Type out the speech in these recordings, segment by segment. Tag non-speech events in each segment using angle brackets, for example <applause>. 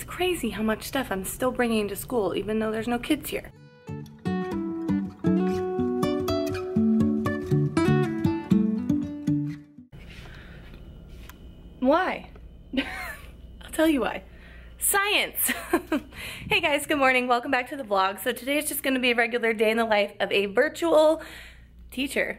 It's crazy how much stuff I'm still bringing to school even though there's no kids here. Why? <laughs> I'll tell you why. Science! <laughs> hey guys, good morning. Welcome back to the vlog. So today is just gonna be a regular day in the life of a virtual teacher.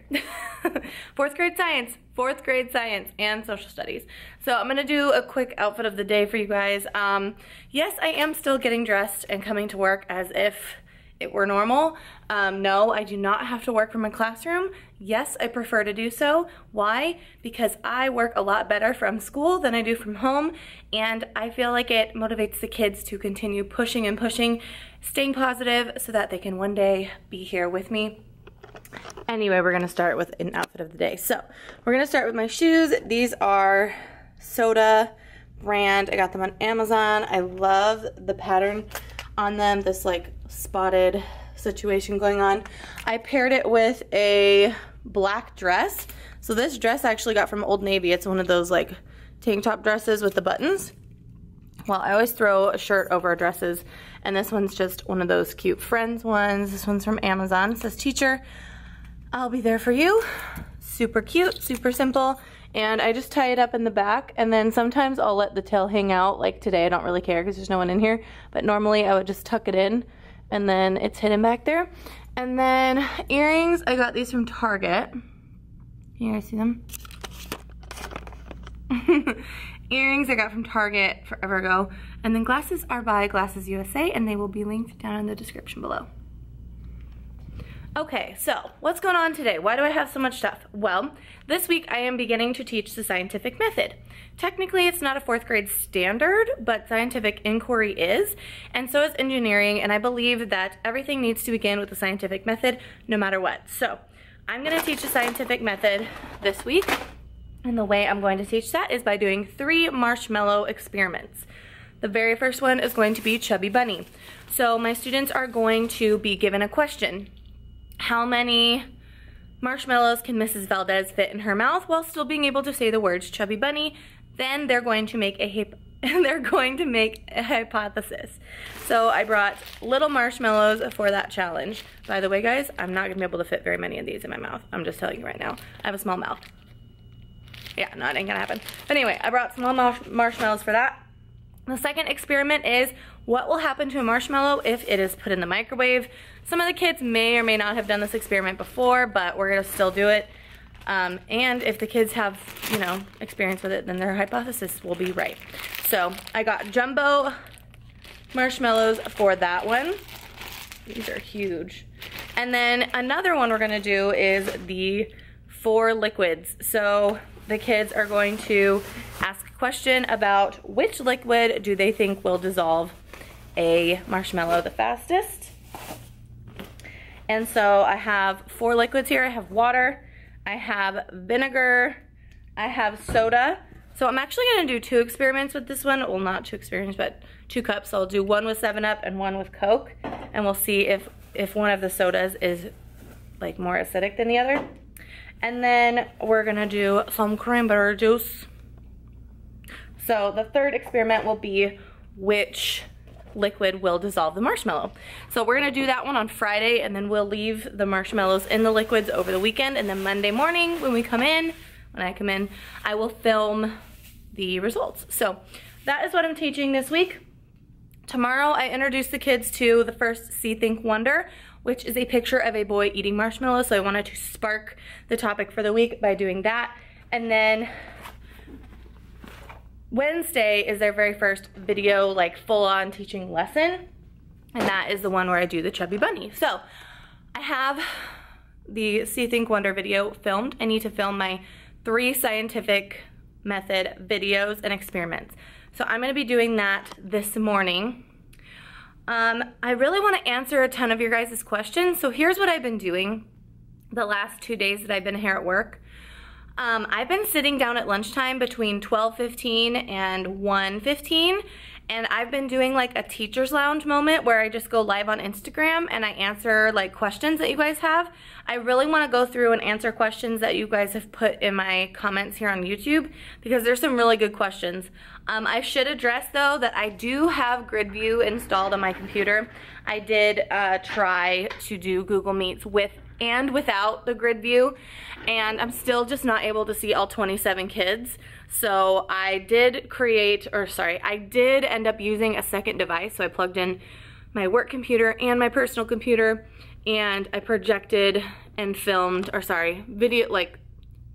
<laughs> fourth grade science, fourth grade science, and social studies. So I'm gonna do a quick outfit of the day for you guys. Um, yes, I am still getting dressed and coming to work as if it were normal. Um, no, I do not have to work from a classroom. Yes, I prefer to do so. Why? Because I work a lot better from school than I do from home, and I feel like it motivates the kids to continue pushing and pushing, staying positive so that they can one day be here with me Anyway, we're gonna start with an outfit of the day. So, we're gonna start with my shoes. These are Soda brand. I got them on Amazon. I love the pattern on them, this like spotted situation going on. I paired it with a black dress. So this dress I actually got from Old Navy. It's one of those like tank top dresses with the buttons. Well, I always throw a shirt over dresses, and this one's just one of those cute friends ones. This one's from Amazon. It says teacher, I'll be there for you. Super cute, super simple. And I just tie it up in the back and then sometimes I'll let the tail hang out. Like today I don't really care because there's no one in here. But normally I would just tuck it in and then it's hidden back there. And then earrings, I got these from Target. You guys see them? <laughs> earrings I got from Target forever ago. And then glasses are by Glasses USA and they will be linked down in the description below. Okay, so what's going on today? Why do I have so much stuff? Well, this week I am beginning to teach the scientific method. Technically, it's not a fourth grade standard, but scientific inquiry is, and so is engineering, and I believe that everything needs to begin with the scientific method no matter what. So, I'm gonna teach the scientific method this week, and the way I'm going to teach that is by doing three marshmallow experiments. The very first one is going to be Chubby Bunny. So my students are going to be given a question how many marshmallows can Mrs. Valdez fit in her mouth while still being able to say the words chubby bunny, then they're going to make a <laughs> they're going to make a hypothesis. So I brought little marshmallows for that challenge. By the way, guys, I'm not gonna be able to fit very many of these in my mouth. I'm just telling you right now. I have a small mouth. Yeah, no, it ain't gonna happen. But anyway, I brought small marshmallows for that. The second experiment is what will happen to a marshmallow if it is put in the microwave. Some of the kids may or may not have done this experiment before, but we're gonna still do it. Um, and if the kids have, you know, experience with it, then their hypothesis will be right. So I got jumbo marshmallows for that one. These are huge. And then another one we're gonna do is the four liquids. So the kids are going to ask a question about which liquid do they think will dissolve a marshmallow the fastest. And so I have four liquids here. I have water, I have vinegar, I have soda. So I'm actually gonna do two experiments with this one. Well, not two experiments, but two cups. So I'll do one with 7-Up and one with Coke. And we'll see if, if one of the sodas is like more acidic than the other. And then we're gonna do some cranberry juice. So the third experiment will be which liquid will dissolve the marshmallow. So we're gonna do that one on Friday and then we'll leave the marshmallows in the liquids over the weekend and then Monday morning when we come in, when I come in, I will film the results. So that is what I'm teaching this week. Tomorrow I introduce the kids to the first See Think Wonder, which is a picture of a boy eating marshmallows. So I wanted to spark the topic for the week by doing that. And then Wednesday is their very first video, like full on teaching lesson. And that is the one where I do the chubby bunny. So I have the See Think Wonder video filmed. I need to film my three scientific method videos and experiments. So I'm gonna be doing that this morning. Um, I really wanna answer a ton of your guys' questions. So here's what I've been doing the last two days that I've been here at work. Um, I've been sitting down at lunchtime between 12.15 and 1.15 and I've been doing like a teacher's lounge moment where I just go live on Instagram and I answer like questions that you guys have. I really want to go through and answer questions that you guys have put in my comments here on YouTube because there's some really good questions. Um, I should address though that I do have GridView installed on my computer. I did uh, try to do Google Meets with and without the grid view and I'm still just not able to see all 27 kids. So I did create, or sorry, I did end up using a second device. So I plugged in my work computer and my personal computer and I projected and filmed, or sorry, video, like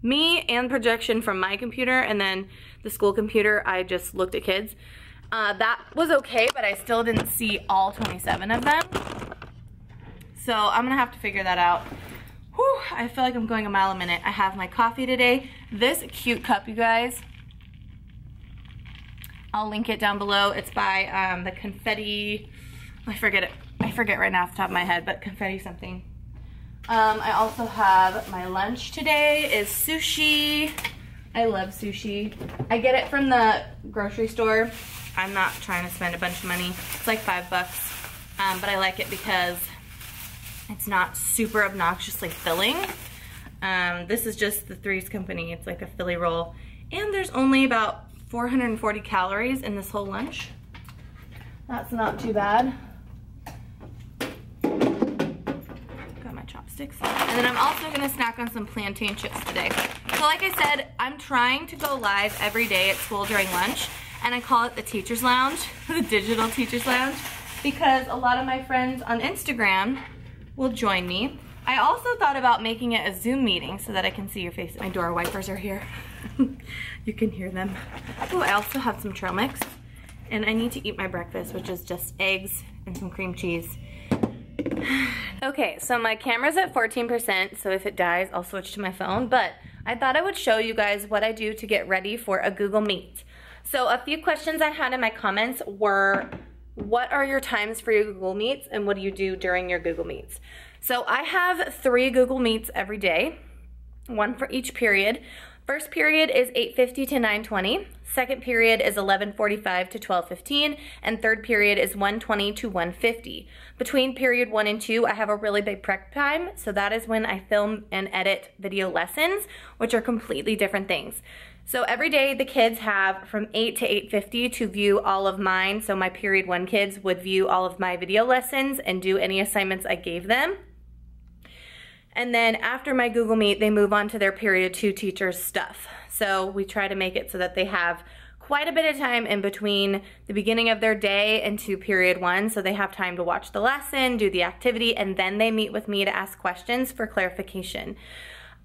me and projection from my computer and then the school computer, I just looked at kids. Uh, that was okay, but I still didn't see all 27 of them. So I'm gonna have to figure that out. Whew, I feel like I'm going a mile a minute. I have my coffee today. This cute cup, you guys. I'll link it down below. It's by um, the Confetti, I forget it. I forget right now off the top of my head, but Confetti something. Um, I also have my lunch today is sushi. I love sushi. I get it from the grocery store. I'm not trying to spend a bunch of money. It's like five bucks, um, but I like it because it's not super obnoxiously filling. Um, this is just the Threes Company. It's like a Philly roll. And there's only about 440 calories in this whole lunch. That's not too bad. Got my chopsticks. And then I'm also gonna snack on some plantain chips today. So like I said, I'm trying to go live every day at school during lunch and I call it the Teacher's Lounge, <laughs> the Digital Teacher's Lounge, because a lot of my friends on Instagram will join me. I also thought about making it a Zoom meeting so that I can see your face. My door wipers are here. <laughs> you can hear them. Oh, I also have some trail mix. And I need to eat my breakfast, which is just eggs and some cream cheese. <sighs> okay, so my camera's at 14%, so if it dies, I'll switch to my phone. But I thought I would show you guys what I do to get ready for a Google Meet. So a few questions I had in my comments were, what are your times for your Google Meets and what do you do during your Google Meets? So I have three Google Meets every day, one for each period. First period is 8.50 to 9.20. Second period is 11.45 to 12.15. And third period is 1.20 to 1.50. Between period one and two, I have a really big prep time. So that is when I film and edit video lessons, which are completely different things. So every day the kids have from 8 to 8.50 to view all of mine. So my period one kids would view all of my video lessons and do any assignments I gave them. And then after my Google Meet, they move on to their period two teachers stuff. So we try to make it so that they have quite a bit of time in between the beginning of their day and to period one. So they have time to watch the lesson, do the activity, and then they meet with me to ask questions for clarification.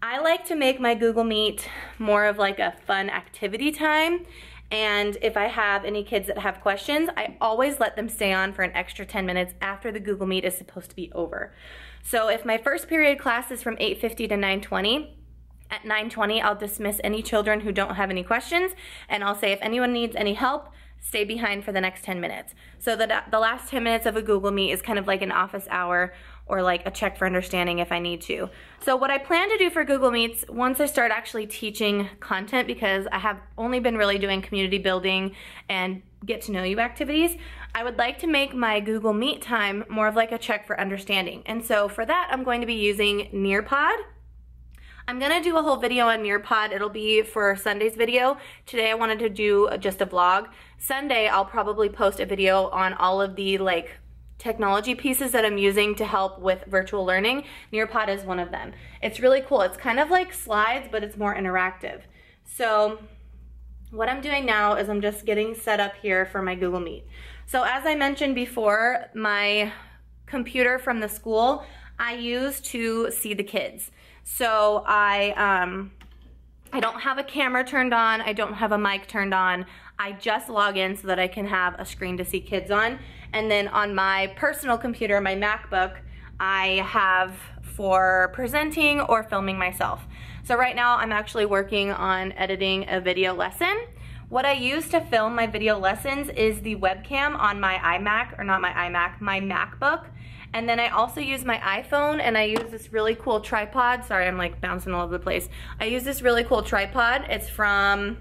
I like to make my Google Meet more of like a fun activity time. And if I have any kids that have questions, I always let them stay on for an extra 10 minutes after the Google Meet is supposed to be over. So if my first period class is from 8.50 to 9.20, at 9.20 I'll dismiss any children who don't have any questions and I'll say if anyone needs any help, stay behind for the next 10 minutes. So the, the last 10 minutes of a Google Meet is kind of like an office hour or like a check for understanding if I need to. So what I plan to do for Google Meets, once I start actually teaching content, because I have only been really doing community building and get to know you activities, I would like to make my Google Meet time more of like a check for understanding. And so for that, I'm going to be using Nearpod. I'm gonna do a whole video on Nearpod. It'll be for Sunday's video. Today I wanted to do just a vlog. Sunday I'll probably post a video on all of the like technology pieces that I'm using to help with virtual learning. Nearpod is one of them. It's really cool. It's kind of like slides, but it's more interactive. So what I'm doing now is I'm just getting set up here for my Google Meet. So as I mentioned before, my computer from the school, I use to see the kids. So I, um, I don't have a camera turned on. I don't have a mic turned on. I just log in so that I can have a screen to see kids on. And then on my personal computer, my MacBook, I have for presenting or filming myself. So right now I'm actually working on editing a video lesson. What I use to film my video lessons is the webcam on my iMac, or not my iMac, my MacBook. And then I also use my iPhone and I use this really cool tripod. Sorry, I'm like bouncing all over the place. I use this really cool tripod. It's from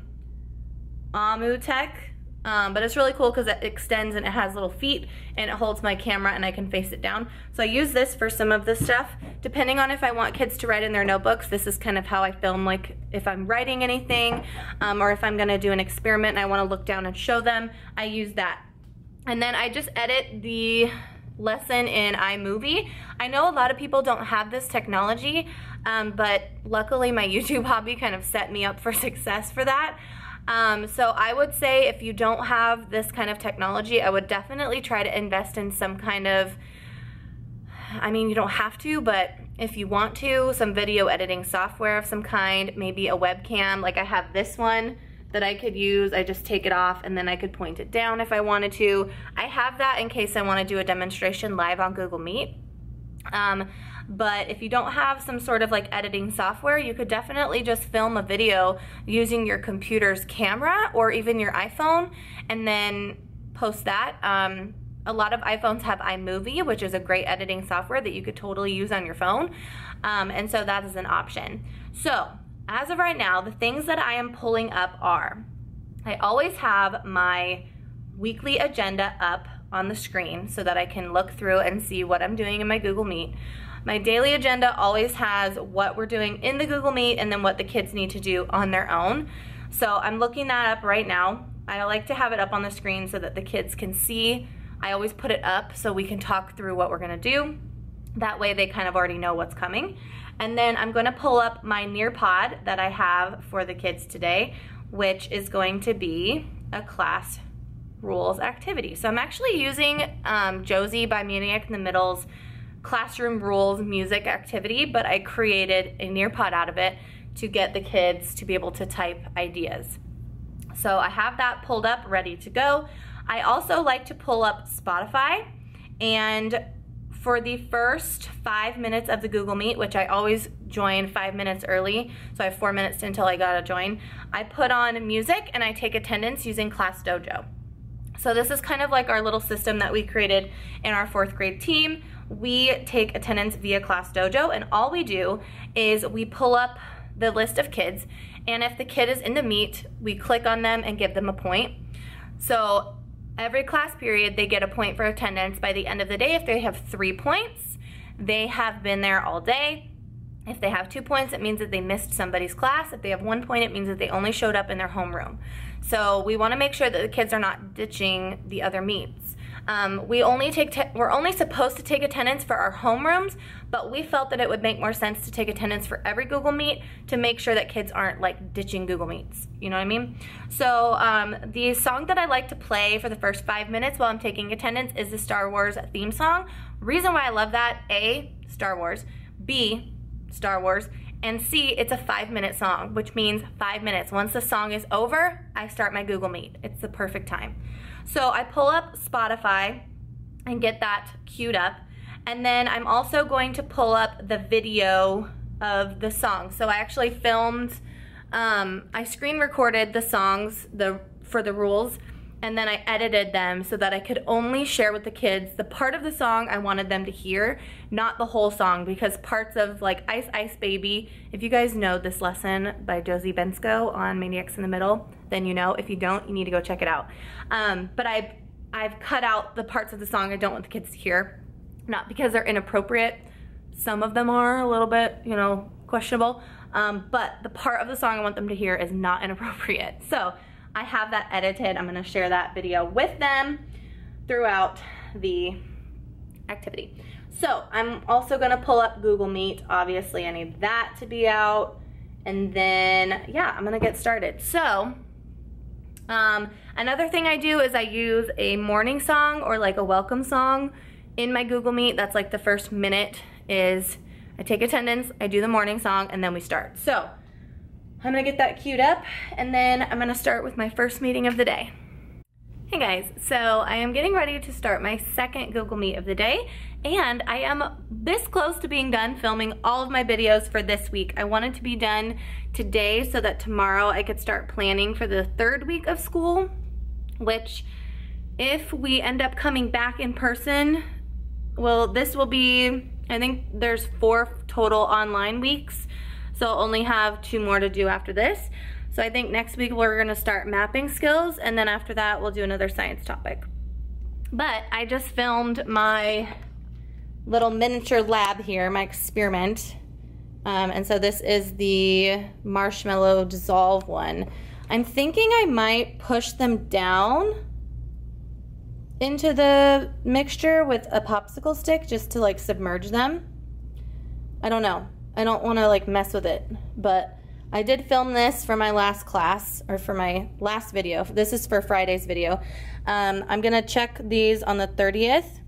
Amutech Um, but it's really cool because it extends and it has little feet and it holds my camera and I can face it down. So I use this for some of this stuff. Depending on if I want kids to write in their notebooks, this is kind of how I film like if I'm writing anything um, or if I'm gonna do an experiment and I wanna look down and show them, I use that. And then I just edit the lesson in iMovie. I know a lot of people don't have this technology, um, but luckily my <laughs> YouTube hobby kind of set me up for success for that. Um, so I would say if you don't have this kind of technology, I would definitely try to invest in some kind of, I mean, you don't have to, but if you want to, some video editing software of some kind, maybe a webcam, like I have this one that I could use. I just take it off and then I could point it down if I wanted to. I have that in case I want to do a demonstration live on Google Meet. Um, but if you don't have some sort of like editing software, you could definitely just film a video using your computer's camera or even your iPhone and then post that. Um, a lot of iPhones have iMovie, which is a great editing software that you could totally use on your phone. Um, and so that is an option. So as of right now, the things that I am pulling up are, I always have my weekly agenda up on the screen so that I can look through and see what I'm doing in my Google Meet. My daily agenda always has what we're doing in the Google Meet and then what the kids need to do on their own. So I'm looking that up right now. I like to have it up on the screen so that the kids can see. I always put it up so we can talk through what we're gonna do. That way they kind of already know what's coming. And then I'm gonna pull up my Nearpod that I have for the kids today, which is going to be a class rules activity. So I'm actually using um, Josie by Maniac in the Middle's classroom rules music activity, but I created a Nearpod out of it to get the kids to be able to type ideas. So I have that pulled up, ready to go. I also like to pull up Spotify and for the first five minutes of the Google Meet, which I always join five minutes early, so I have four minutes until I gotta join, I put on music and I take attendance using Class Dojo. So this is kind of like our little system that we created in our fourth grade team we take attendance via Class Dojo, and all we do is we pull up the list of kids, and if the kid is in the meet, we click on them and give them a point. So every class period, they get a point for attendance. By the end of the day, if they have three points, they have been there all day. If they have two points, it means that they missed somebody's class. If they have one point, it means that they only showed up in their homeroom. So we want to make sure that the kids are not ditching the other meets. Um, we only take we're only supposed to take attendance for our homerooms, but we felt that it would make more sense to take attendance for every Google Meet to make sure that kids aren't like ditching Google Meets. You know what I mean? So um, the song that I like to play for the first five minutes while I'm taking attendance is the Star Wars theme song. Reason why I love that: A, Star Wars. B, Star Wars. And C, it's a five minute song, which means five minutes. Once the song is over, I start my Google Meet. It's the perfect time. So I pull up Spotify and get that queued up. And then I'm also going to pull up the video of the song. So I actually filmed, um, I screen recorded the songs the for the rules and then I edited them so that I could only share with the kids the part of the song I wanted them to hear, not the whole song, because parts of like Ice Ice Baby, if you guys know this lesson by Josie Bensko on Maniacs in the Middle, then you know. If you don't, you need to go check it out. Um, but I, I've cut out the parts of the song I don't want the kids to hear, not because they're inappropriate. Some of them are a little bit, you know, questionable, um, but the part of the song I want them to hear is not <laughs> inappropriate. So I have that edited. I'm gonna share that video with them throughout the activity. So I'm also gonna pull up Google Meet. Obviously I need that to be out. And then, yeah, I'm gonna get started. So, um, another thing I do is I use a morning song or like a welcome song in my Google Meet. That's like the first minute is I take attendance, I do the morning song, and then we start. So I'm gonna get that queued up and then I'm gonna start with my first meeting of the day. Hey guys, so I am getting ready to start my second Google Meet of the day and I am this close to being done filming all of my videos for this week. I wanted to be done today so that tomorrow I could start planning for the third week of school, which if we end up coming back in person, well, this will be, I think there's four total online weeks so only have two more to do after this. So So I think next week we're gonna start mapping skills and then after that we'll do another science topic. But I just filmed my little miniature lab here, my experiment. Um, and so this is the marshmallow dissolve one. I'm thinking I might push them down into the mixture with a popsicle stick just to like submerge them. I don't know. I don't want to like mess with it, but I did film this for my last class or for my last video. This is for Friday's video. Um, I'm gonna check these on the 30th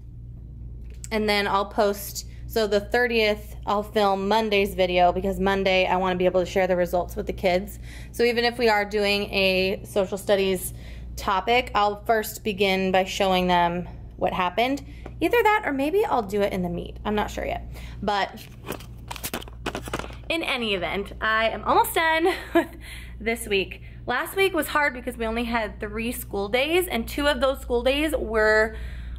and then I'll post so the 30th, I'll film Monday's video because Monday I want to be able to share the results with the kids. So even if we are doing a social studies topic, I'll first begin by showing them what happened. Either that or maybe I'll do it in the meet. I'm not sure yet. But in any event, I am almost done <laughs> with this week. Last week was hard because we only had three school days and two of those school days were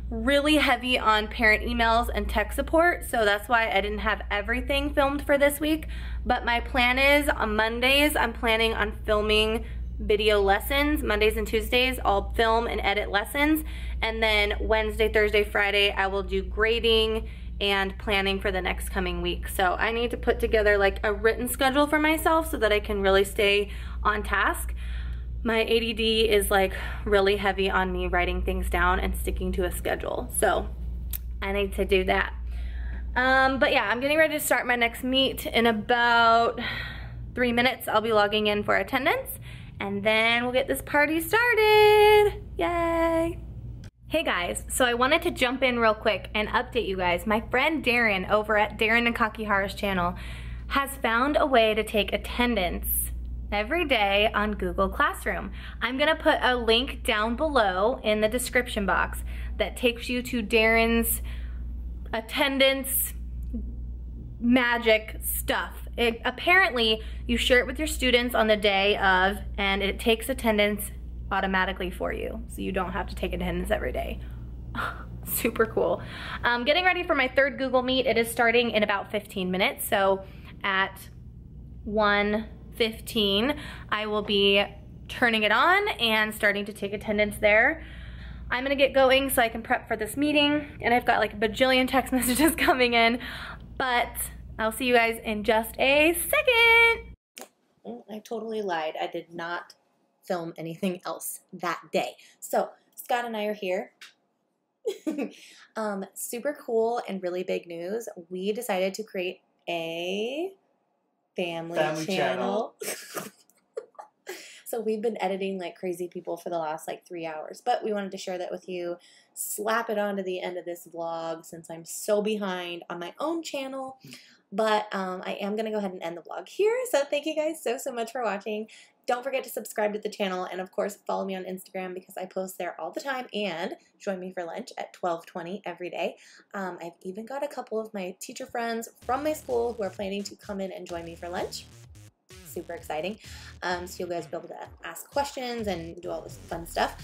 really heavy on parent emails and tech support, so that's why I didn't have everything filmed for this week. But my plan is on Mondays, I'm planning on filming video lessons. Mondays and Tuesdays, I'll film and edit lessons. And then Wednesday, Thursday, Friday, I will do grading and planning for the next coming week. So I need to put together like a written schedule for myself so that I can really stay on task my ADD is like really heavy on me writing things down and sticking to a schedule. So I need to do that. Um, but yeah, I'm getting ready to start my next meet in about three minutes. I'll be logging in for attendance and then we'll get this party started. Yay. Hey guys, so I wanted to jump in real quick and update you guys. My friend Darin over at Darin Nakakihara's channel has found a way to take attendance every day on Google Classroom. I'm gonna put a link down below in the description box that takes you to Darin's attendance magic stuff. It, apparently, you share it with your students on the day of, and it takes attendance automatically for you, so you don't have to take attendance every day. <laughs> Super cool. Um, getting ready for my third Google Meet. It is starting in about 15 minutes, so at 1.15, I will be turning it on and starting to take attendance there. I'm gonna get going so I can prep for this meeting and I've got like a bajillion text <laughs> messages coming in, but I'll see you guys in just a second. Mm, I totally lied. I did not film anything else that day. So Scott and I are here. <laughs> um, super cool and really big news. We decided to create a family, family channel. channel. <laughs> so we've been editing like crazy people for the last like three hours, but we wanted to share that with you. Slap it on to the end of this vlog since I'm so behind on my own channel. But um, I am going to go ahead and end the vlog here. So thank you guys so, so much for watching. Don't forget to subscribe to the channel and of course follow me on Instagram because I post there all the time and join me for lunch at 12:20 every day. Um, I've even got a couple of my teacher friends from my school who are planning to come in and join me for lunch. Super exciting. Um, so you guys will be able to ask questions and do all this fun stuff.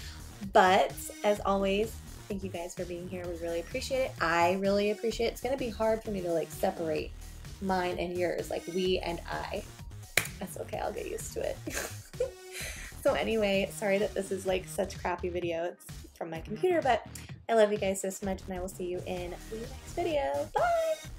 But as always, thank you guys for being here. We really appreciate it. I really appreciate it. It's going to be hard for me to like separate mine and yours, like we and I. That's okay, I'll get used to it. <laughs> so anyway, sorry that this is like such crappy video. It's from my computer, but I love you guys so much and I will see you in the next video. Bye!